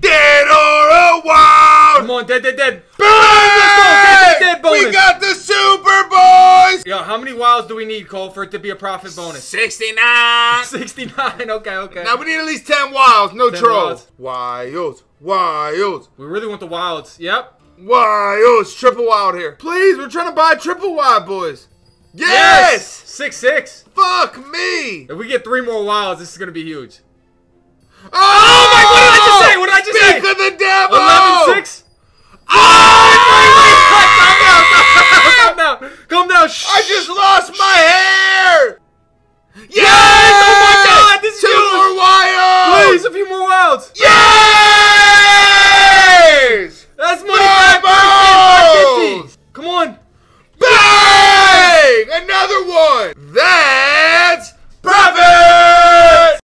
Dead or a wild. Come on, dead, dead, dead. Dead, dead. We got the Super Boys. Yo, how many wilds do we need, Cole, for it to be a profit bonus? 69. 69. Okay, okay. Now we need at least 10 wilds. No 10 trolls. Wilds. Wilds. we really want the wilds. Yep. Wilds. Triple wild here. Please, we're trying to buy triple wild, boys. Yes. Six six. Fuck me. If we get three more wilds, this is gonna be huge. Oh, just lost my hair! Yes! yes! Oh my god, this is Two huge! more wires. Please, a few more wilds! Yes!